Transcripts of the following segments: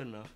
Good enough.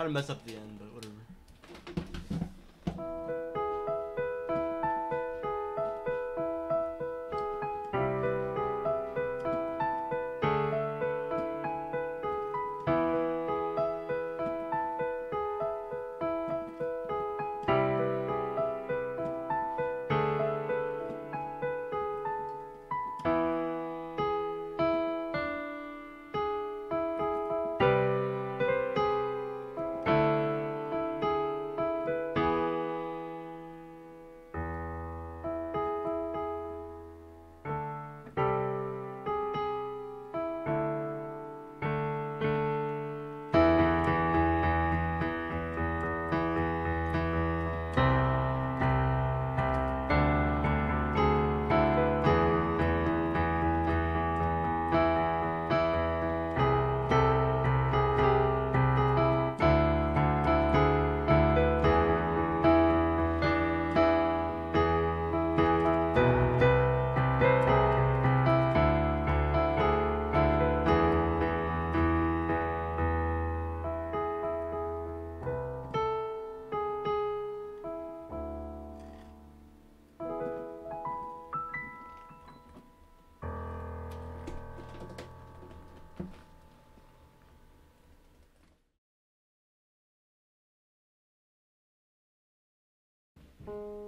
Kind of mess up the end, but Thank